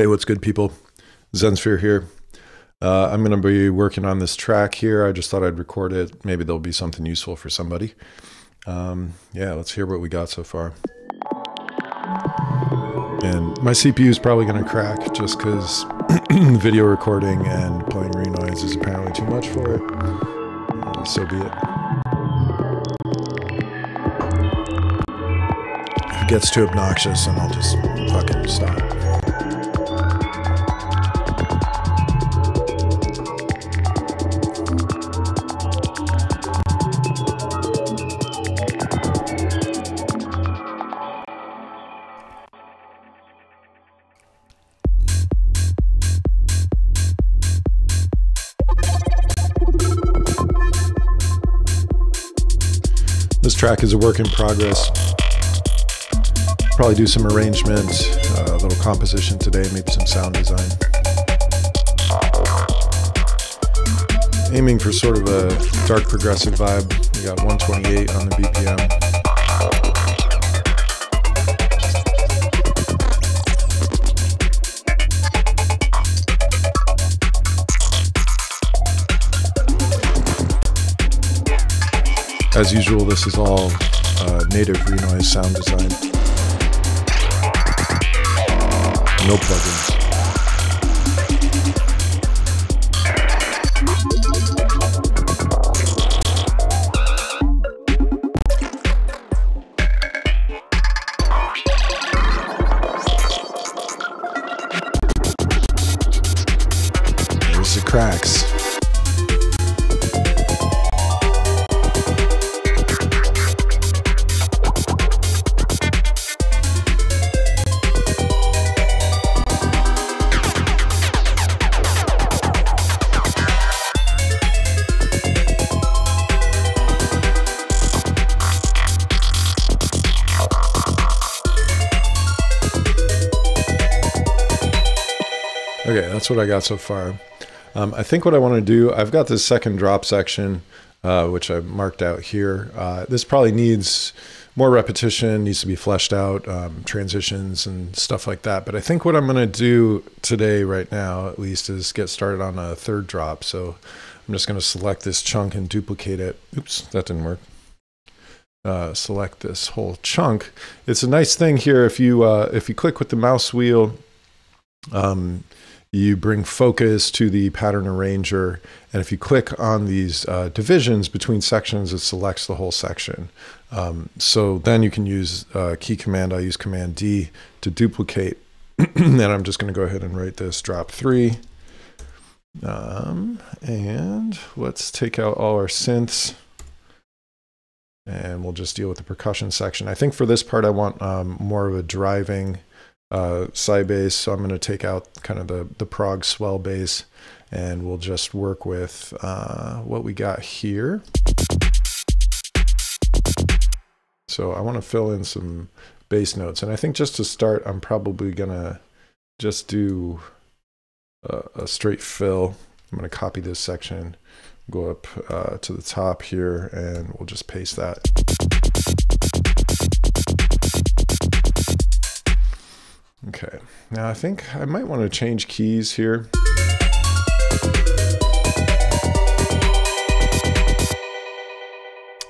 Hey, what's good, people? Zensphere here. Uh, I'm going to be working on this track here. I just thought I'd record it. Maybe there'll be something useful for somebody. Um, yeah, let's hear what we got so far. And my CPU is probably going to crack just because video recording and playing renoise is apparently too much for it. Uh, so be it. If it gets too obnoxious, then I'll just fucking stop. Track is a work in progress. Probably do some arrangement, uh, a little composition today, maybe some sound design. Aiming for sort of a dark progressive vibe. We got 128 on the BPM. As usual, this is all uh, native Renoise sound design. No plugins. What I got so far. Um, I think what I want to do, I've got this second drop section, uh, which I've marked out here. Uh, this probably needs more repetition, needs to be fleshed out, um, transitions and stuff like that. But I think what I'm going to do today, right now, at least, is get started on a third drop. So I'm just going to select this chunk and duplicate it. Oops, that didn't work. Uh, select this whole chunk. It's a nice thing here if you uh, if you click with the mouse wheel. Um, you bring focus to the pattern arranger. And if you click on these uh, divisions between sections, it selects the whole section. Um, so then you can use uh, key command. I use command D to duplicate. and I'm just going to go ahead and write this drop three. Um, and let's take out all our synths. And we'll just deal with the percussion section. I think for this part, I want um, more of a driving uh, psy bass. So I'm going to take out kind of the, the prog swell bass and we'll just work with uh, what we got here. So I want to fill in some bass notes. And I think just to start, I'm probably going to just do a, a, straight fill. I'm going to copy this section, go up uh, to the top here, and we'll just paste that. Okay, now I think I might want to change keys here.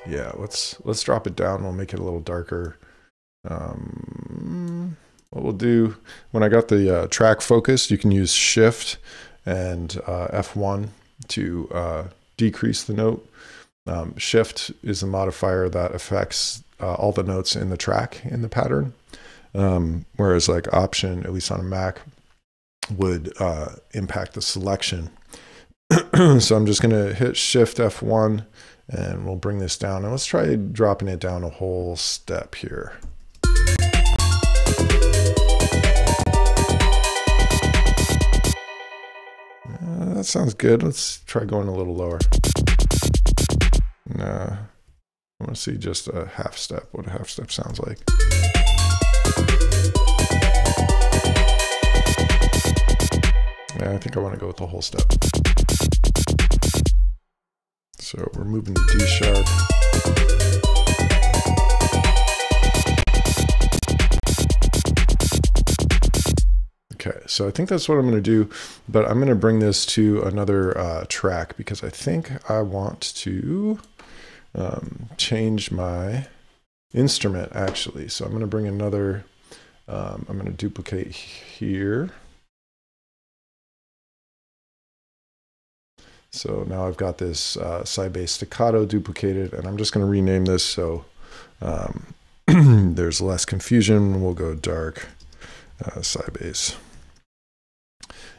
Yeah, let's let's drop it down. We'll make it a little darker. Um, what we'll do when I got the uh, track focused, you can use Shift and uh, F1 to uh, decrease the note. Um, shift is a modifier that affects uh, all the notes in the track in the pattern. Um, whereas like option, at least on a Mac, would uh, impact the selection. so I'm just going to hit Shift F1 and we'll bring this down. And let's try dropping it down a whole step here. Uh, that sounds good. Let's try going a little lower. Nah, I want to see just a half step, what a half step sounds like. I think I want to go with the whole step. So we're moving to D sharp. Okay, Okay, so I think that's what I'm going to do, but I'm going to bring this to another uh, track because I think I want to um, change my instrument actually. So I'm going to bring another, um, I'm going to duplicate here. So now I've got this uh, psy bass staccato duplicated and I'm just going to rename this so um, there's less confusion. We'll go dark uh, psy bass.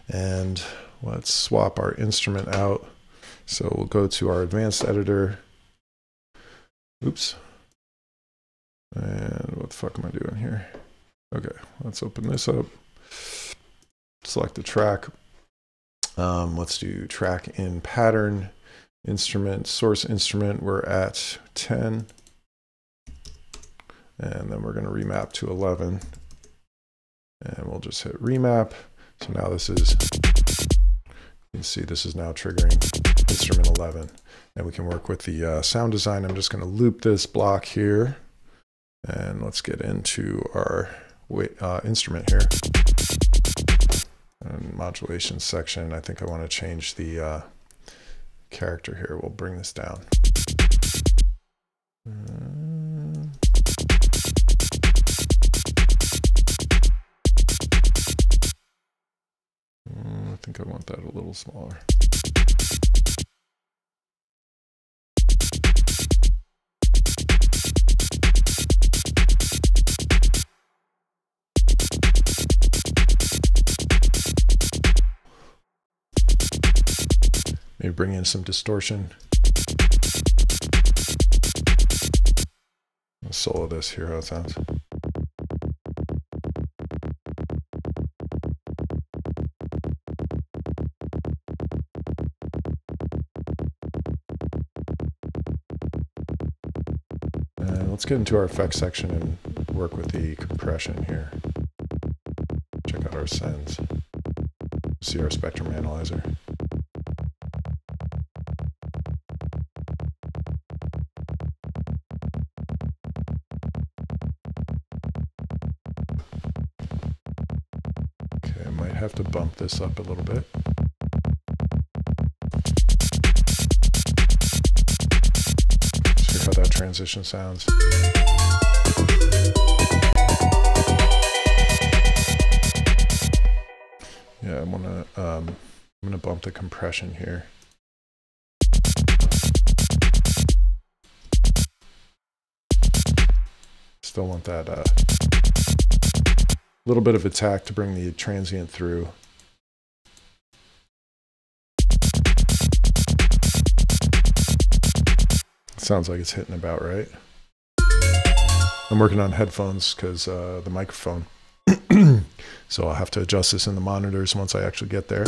And let's swap our instrument out. So we'll go to our advanced editor. Oops. And what the fuck am I doing here? Okay, let's open this up. Select the track. Um, let's do track in pattern, instrument, source instrument. We're at 10. And then we're going to remap to 11. And we'll just hit remap. So now this is, you can see this is now triggering instrument 11. And we can work with the uh, sound design. I'm just going to loop this block here. And let's get into our uh, instrument here. And modulation section, I think I want to change the uh, character here. We'll bring this down. Uh, I think I want that a little smaller. Maybe bring in some distortion. I'll solo this, hear how it sounds. And let's get into our effects section and work with the compression here. Check out our sends. See our spectrum analyzer. This up a little bit. See how that transition sounds. Yeah, I'm gonna um, I'm gonna bump the compression here. Still want that uh, little bit of attack to bring the transient through. Sounds like it's hitting about right. I'm working on headphones because uh, the microphone. so I'll have to adjust this in the monitors once I actually get there.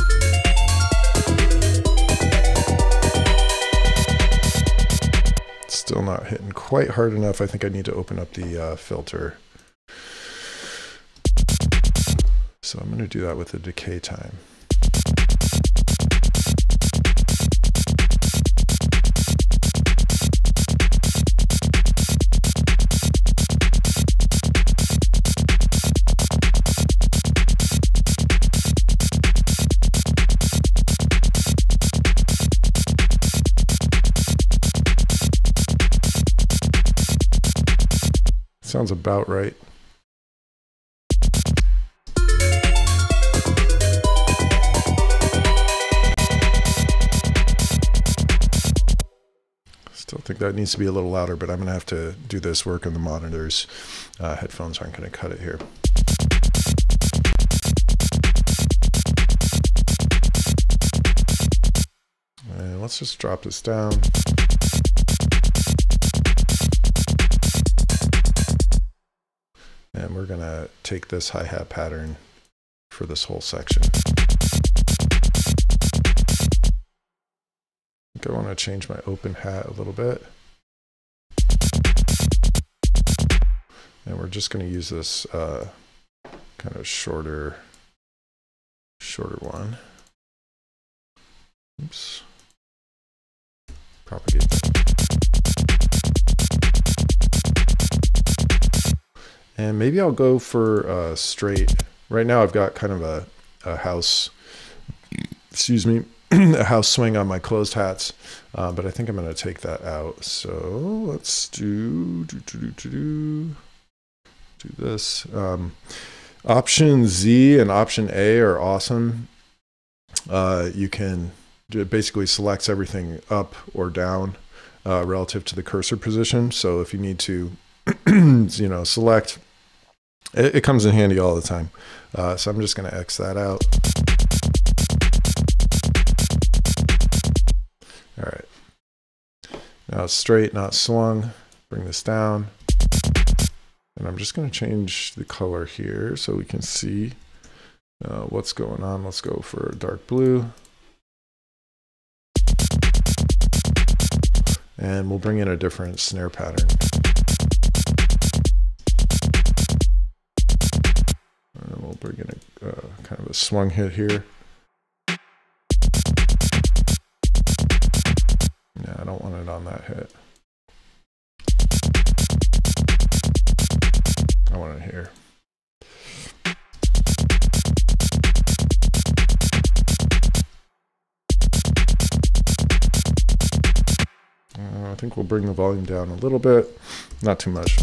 Still not hitting quite hard enough. I think I need to open up the uh, filter. So I'm going to do that with the decay time. About right. Still think that needs to be a little louder, but I'm going to have to do this work on the monitors. Uh, headphones aren't going to cut it here. Let's just drop this down. And we're going to take this hi-hat pattern for this whole section. I want to change my open hat a little bit. And we're just going to use this uh, kind of shorter, shorter one. Oops. Propagate And maybe I'll go for uh, straight right now I've got kind of a, a house, excuse me, a house swing on my closed hats, uh, but I think I'm going to take that out. So let's do, do, do, do, do, do, do this. Um, option Z and option A are awesome. Uh, you can basically selects everything up or down uh, relative to the cursor position. So if you need to, you know, select, it, it, comes in handy all the time. Uh, so I'm just going to X that out. All right. Now straight, not swung. Bring this down. And I'm just going to change the color here so we can see uh, what's going on. Let's go for dark blue. And we'll bring in a different snare pattern. We'll bring in a uh, kind of a swung hit here. Yeah, I don't want it on that hit. I want it here. Uh, I think we'll bring the volume down a little bit, not too much.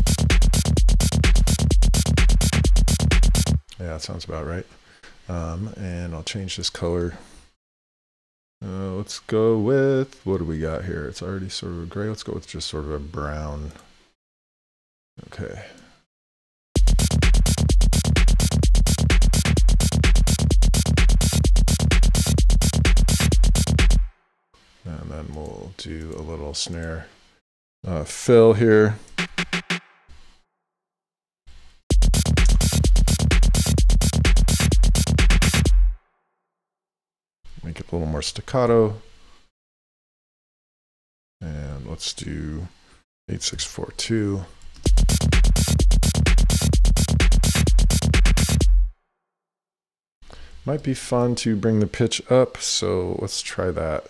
Yeah, that sounds about right. Um, and I'll change this color. Uh, let's go with, what do we got here? It's already sort of gray. Let's go with just sort of a brown. Okay. And then we'll do a little snare uh, fill here. A little more staccato. And let's do 8642. Might be fun to bring the pitch up, so let's try that.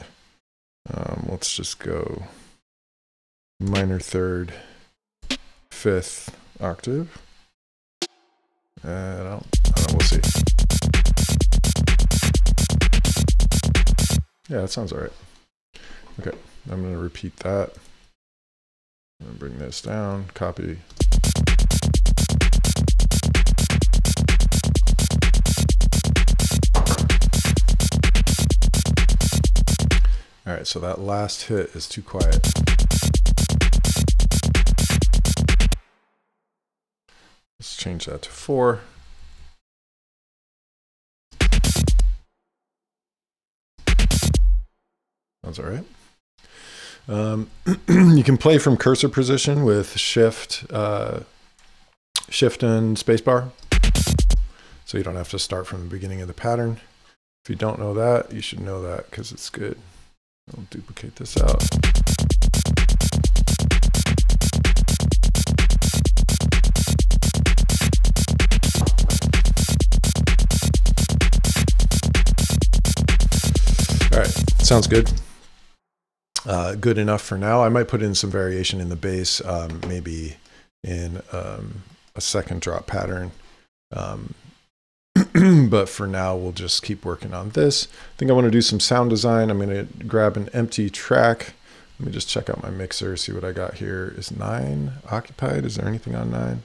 Um, let's just go minor third, fifth octave. And I don't, I don't, we'll see. Yeah, that sounds all right. Okay, I'm going to repeat that. I'm going to bring this down, copy. All right, so that last hit is too quiet. Let's change that to four. That's all right. Um, you can play from cursor position with shift, uh, shift and spacebar. So you don't have to start from the beginning of the pattern. If you don't know that, you should know that because it's good. I'll duplicate this out. All right, sounds good. Uh, good enough for now. I might put in some variation in the bass, um, maybe in um, a second drop pattern. Um, but for now, we'll just keep working on this. I think I want to do some sound design. I'm going to grab an empty track. Let me just check out my mixer, see what I got here. Is nine occupied? Is there anything on nine?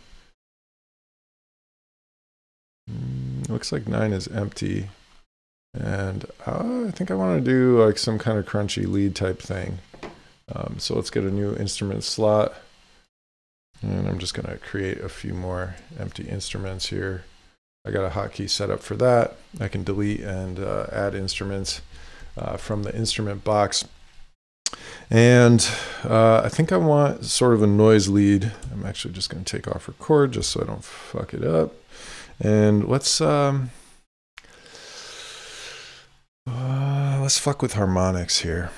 Mm, looks like nine is empty. And uh, I think I want to do like some kind of crunchy lead type thing. Um, so let's get a new instrument slot. And I'm just going to create a few more empty instruments here. I got a hotkey set up for that. I can delete and uh, add instruments uh, from the instrument box. And uh, I think I want sort of a noise lead. I'm actually just going to take off record just so I don't fuck it up. And let's um, uh, let's fuck with harmonics here.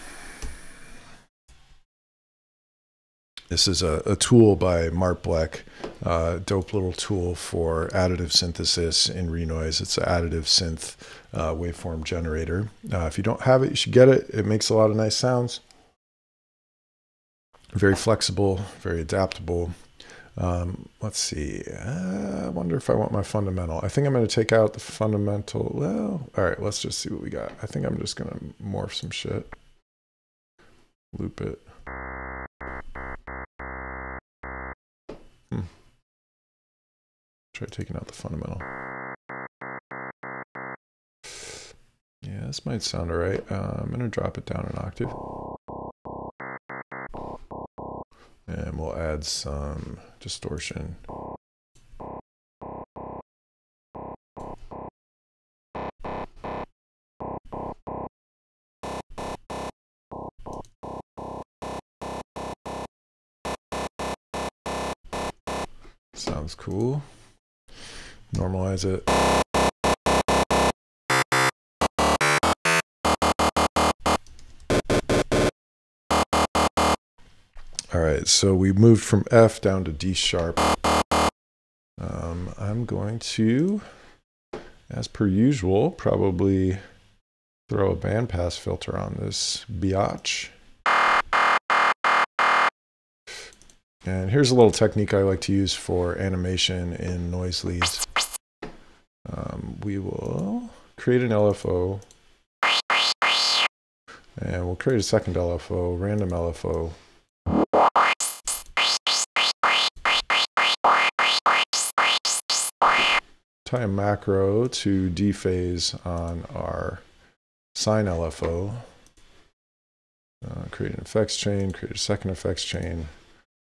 This is a, a tool by Mart Bleck, uh, dope little tool for additive synthesis in Renoise. It's an additive synth uh, waveform generator. Uh, if you don't have it, you should get it. It makes a lot of nice sounds. Very flexible, very adaptable. Um, let's see. Uh, I wonder if I want my fundamental. I think I'm going to take out the fundamental. Well, all right, let's just see what we got. I think I'm just going to morph some shit. Loop it. Hmm. Try taking out the fundamental. Yeah, this might sound alright. Uh, I'm going to drop it down an octave. And we'll add some distortion. Sounds cool. Normalize it. All right, so we moved from F down to D sharp. Um, I'm going to, as per usual, probably throw a bandpass filter on this biatch. And here's a little technique I like to use for animation in noise leads. Um, we will create an LFO, and we'll create a second LFO, random LFO. Tie a macro to dephase on our sine LFO. Uh, create an effects chain, create a second effects chain,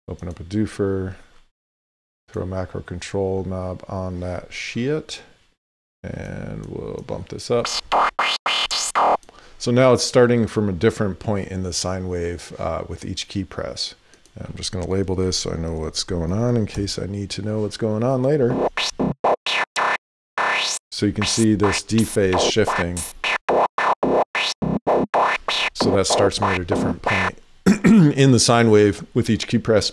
open up a doofer, throw a macro control knob on that shit, and we'll bump this up. So now it's starting from a different point in the sine wave uh, with each key press. And I'm just going to label this so I know what's going on in case I need to know what's going on later. So you can see this D phase shifting. So that starts me at a different point in the sine wave with each key press.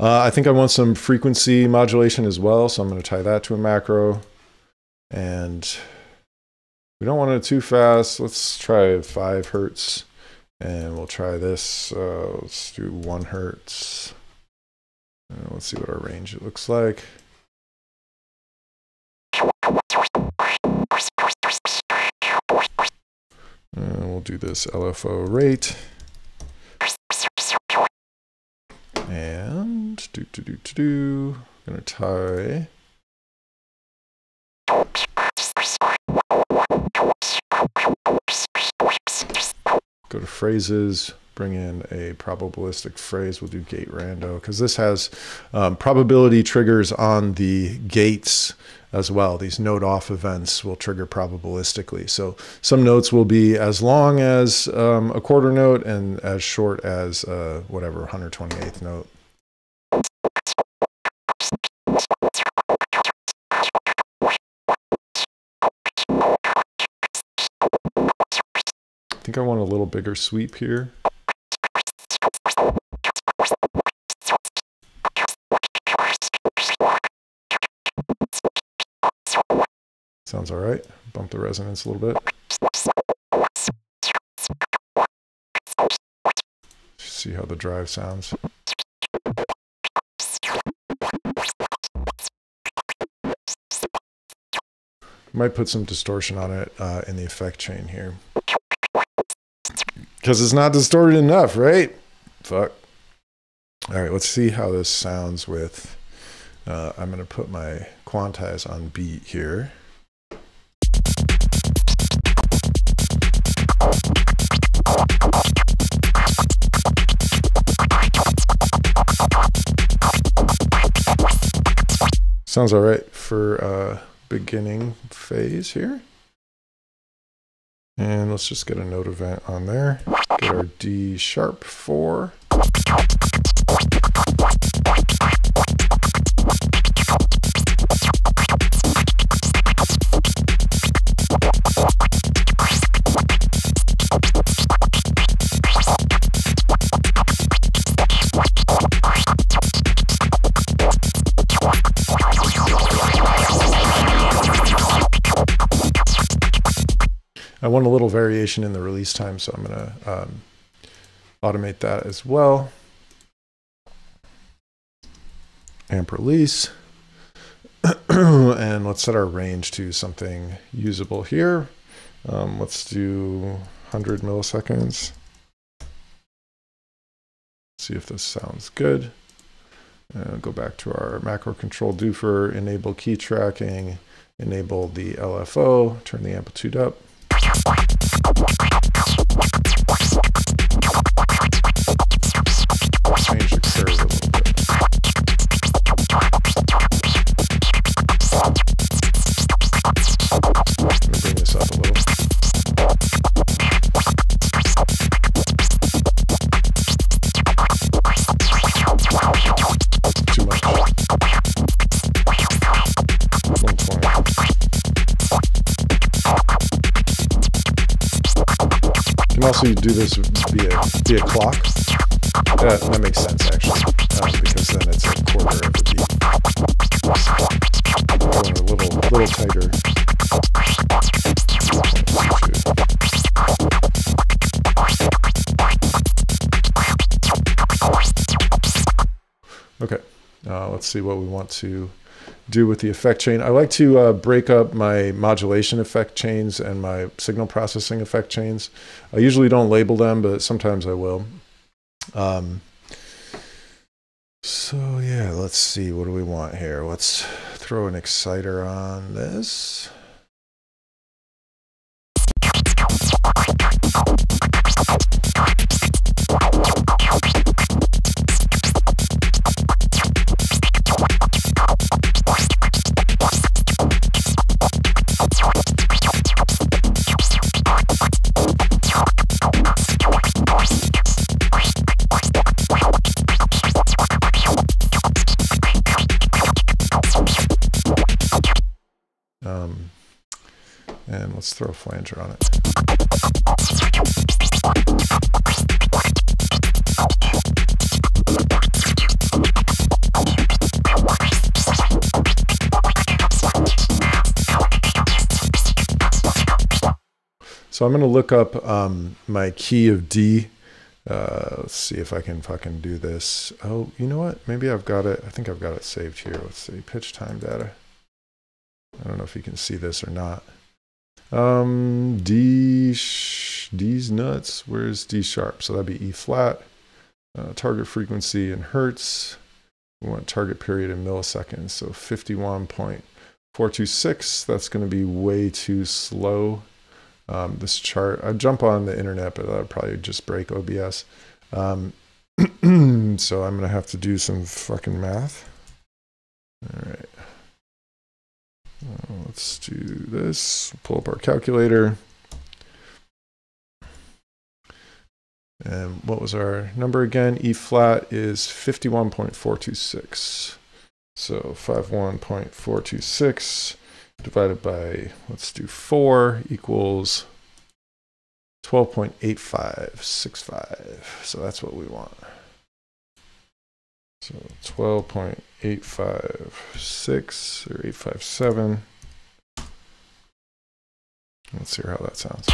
Uh, I think I want some frequency modulation as well, so I'm going to tie that to a macro. And we don't want it too fast. Let's try 5 hertz. And we'll try this. Uh, let's do 1 hertz. Uh, let's see what our range it looks like. And we'll do this LFO rate. And do do do do do. I'm gonna tie. Go to phrases, bring in a probabilistic phrase. We'll do gate rando because this has um, probability triggers on the gates as well. These note off events will trigger probabilistically. So some notes will be as long as um, a quarter note and as short as uh, whatever 128th note. I think I want a little bigger sweep here. Sounds all right. Bump the resonance a little bit. See how the drive sounds. Might put some distortion on it uh, in the effect chain here. Because it's not distorted enough, right? Fuck. All right, let's see how this sounds with... Uh, I'm going to put my quantize on beat here. Sounds all right for uh, beginning phase here. And let's just get a note event on there. Get our D sharp 4. I want a little variation in the release time, so I'm going to um, automate that as well. amp release. and let's set our range to something usable here. Um, let's do 100 milliseconds. See if this sounds good. And go back to our macro control doofer, enable key tracking, enable the LFO, turn the amplitude up. Change 120. You do this via via clock. That, that makes sense actually, uh, because then it's a quarter of the beat. Going a little little tighter. Okay, uh, let's see what we want to do with the effect chain. I like to uh, break up my modulation effect chains and my signal processing effect chains. I usually don't label them, but sometimes I will. Um, so yeah, let's see. What do we want here? Let's throw an exciter on this. Let's throw a flanger on it. So I'm going to look up um, my key of D. Uh, let's see if I can fucking do this. Oh, you know what? Maybe I've got it. I think I've got it saved here. Let's see. Pitch time data. I don't know if you can see this or not. Um, D, D's nuts. Where's D sharp? So that'd be E flat. Uh, target frequency in hertz. We want target period in milliseconds. So 51.426. That's going to be way too slow. Um, this chart, I'd jump on the internet, but that would probably just break OBS. Um, so I'm going to have to do some fucking math. All right. Let's do this. Pull up our calculator. And what was our number again? E flat is 51.426. So 51.426 divided by, let's do 4 equals 12.8565. So that's what we want. So 12.856 or 857. Let's hear how that sounds.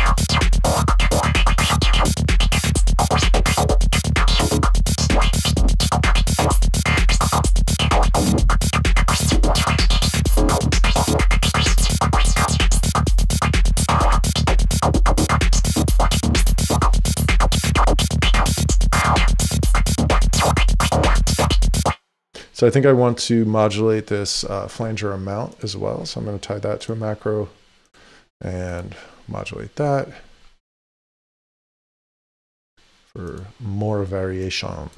So I think I want to modulate this uh, flanger amount as well. So I'm going to tie that to a macro and modulate that for more variation.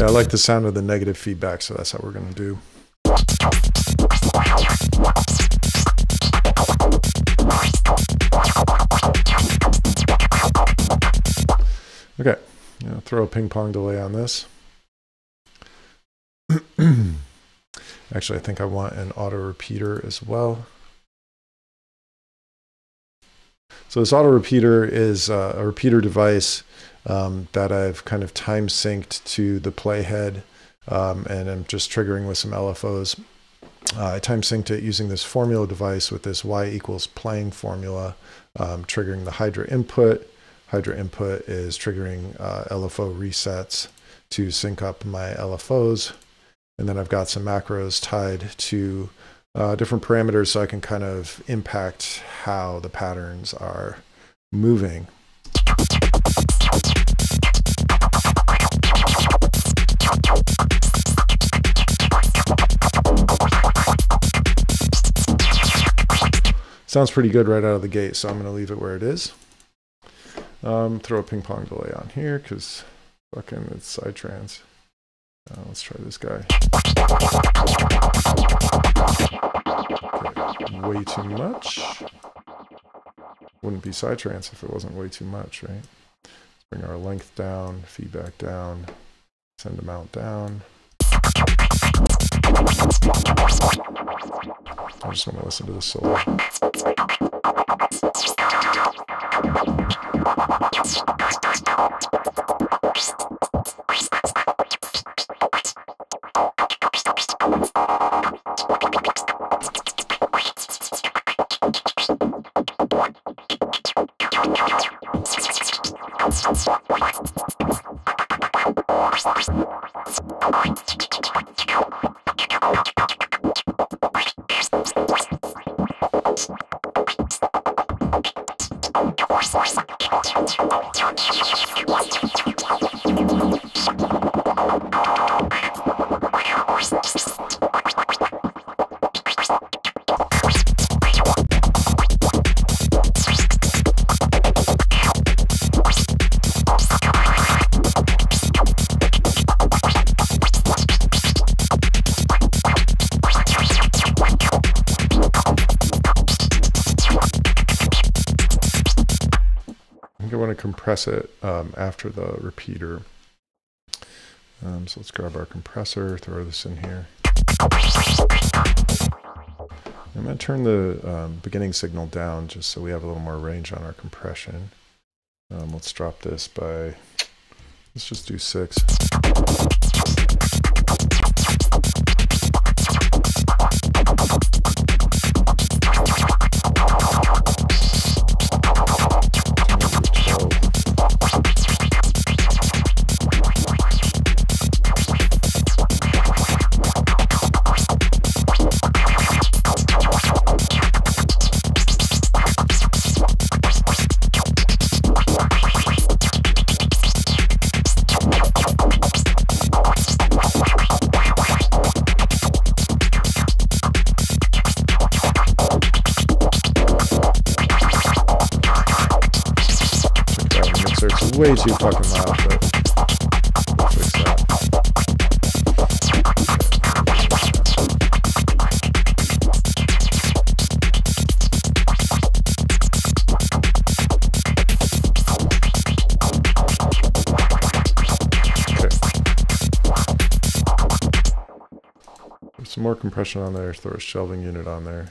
Yeah, I like the sound of the negative feedback, so that's what we're gonna do. Okay, throw a ping pong delay on this. Actually, I think I want an auto repeater as well. So this auto repeater is uh, a repeater device um, that I've kind of time synced to the playhead um, and I'm just triggering with some LFOs. Uh, I time synced it using this formula device with this y equals playing formula, um, triggering the Hydra input. Hydra input is triggering uh, LFO resets to sync up my LFOs. And then I've got some macros tied to uh, different parameters so I can kind of impact how the patterns are moving. Sounds pretty good right out of the gate, so I'm going to leave it where it is. Um, throw a ping pong delay on here because fucking it's psytrance. Uh, let's try this guy. Way too much. Wouldn't be psytrance if it wasn't way too much, right? Let's bring our length down, feedback down, send amount down. I just want to listen to the solo. Thank you. Compress it um, after the repeater. Um, so let's grab our compressor, throw this in here. I'm going to turn the um, beginning signal down just so we have a little more range on our compression. Um, let's drop this by, let's just do six. Way too fucking loud, but we'll fix that. Some more compression on there, throw a shelving unit on there.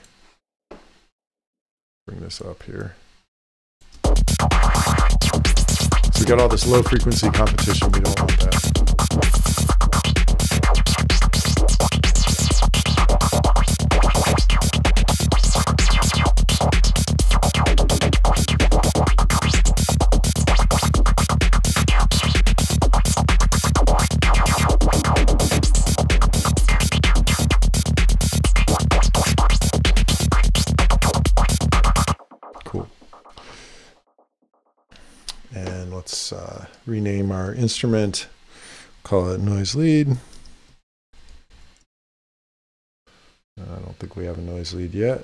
Bring this up here. We got all this low frequency competition. We don't want that. Uh, rename our instrument, call it noise lead. I don't think we have a noise lead yet.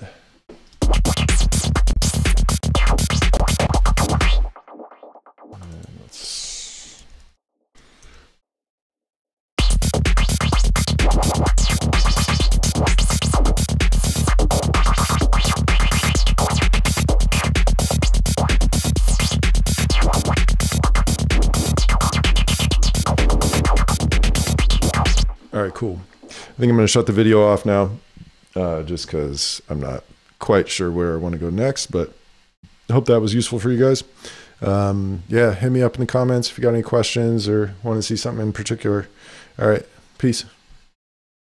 Cool. I think I'm going to shut the video off now, uh, just because I'm not quite sure where I want to go next, but I hope that was useful for you guys. Um, yeah, hit me up in the comments if you got any questions or want to see something in particular. All right, peace.